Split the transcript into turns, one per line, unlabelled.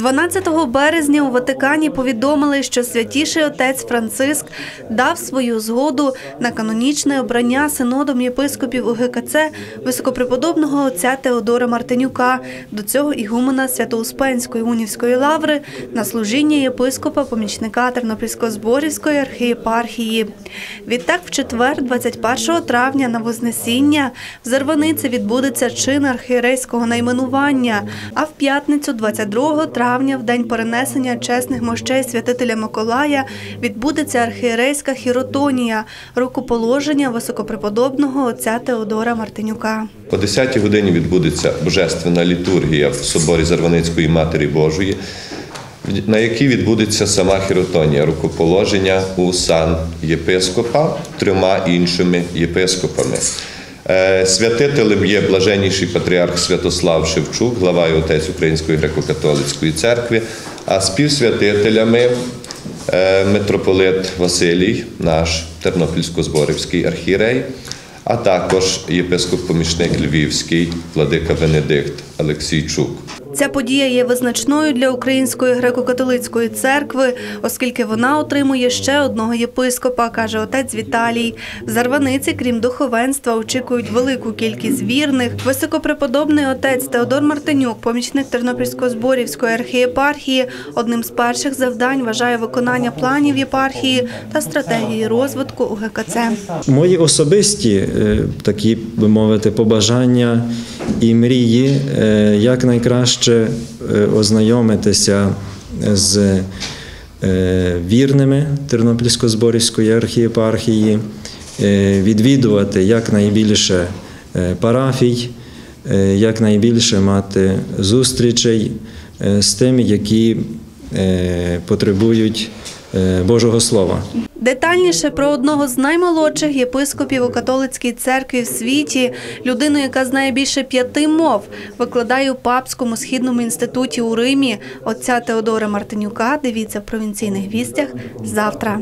12 березня у Ватикані повідомили, що святіший отець Франциск дав свою згоду на канонічне обрання синодом єпископів УГКЦ високопреподобного отця Теодора Мартинюка, до цього ігумена Свято-Успенської унівської лаври на служіння єпископа помічника Тернопільсько-Зборівської архієпархії. Відтак, в четвер, 21 травня, на Вознесіння в Зарваниці відбудеться чин архієрейського найменування, а в п'ятницю, 22 травня, в день перенесення чесних мощей святителя Миколая, відбудеться архієрейська хіротонія, рукоположення високопреподобного отця Теодора Мартинюка.
О 10 годині відбудеться божественна літургія в соборі Зарваницької Матері Божої, на якій відбудеться сама хіротонія, рукоположення у сан єпископа трьома іншими єпископами. Е, Святителем є блаженніший патріарх Святослав Шевчук, глава і отець Української греко-католицької церкви, а співсвятителями е, митрополит Василій, наш Тернопільсько-Зборівський архірей, а також єпископ-помічник Львівський, владика Венедикт Олексійчук.
Ця подія є визначною для Української греко-католицької церкви, оскільки вона отримує ще одного єпископа, каже отець Віталій. Зарваниці, крім духовенства, очікують велику кількість вірних. Високопреподобний отець Теодор Мартинюк, помічник Тернопільсько-Зборівської архієпархії, одним з перших завдань вважає виконання планів єпархії та стратегії розвитку УГКЦ.
Мої особисті е, такі, би мовити, побажання і мрії е, якнайкраще е, ознайомитися з е, вірними Тернопільсько-Зборівської архієпархії, відвідувати якнайбільше парафій, якнайбільше мати зустрічей з тими, які потребують Божого Слова.
Детальніше про одного з наймолодших єпископів у католицькій церкві в світі, людину, яка знає більше п'яти мов, викладає у Папському східному інституті у Римі отця Теодора Мартинюка. Дивіться в провінційних вістях завтра.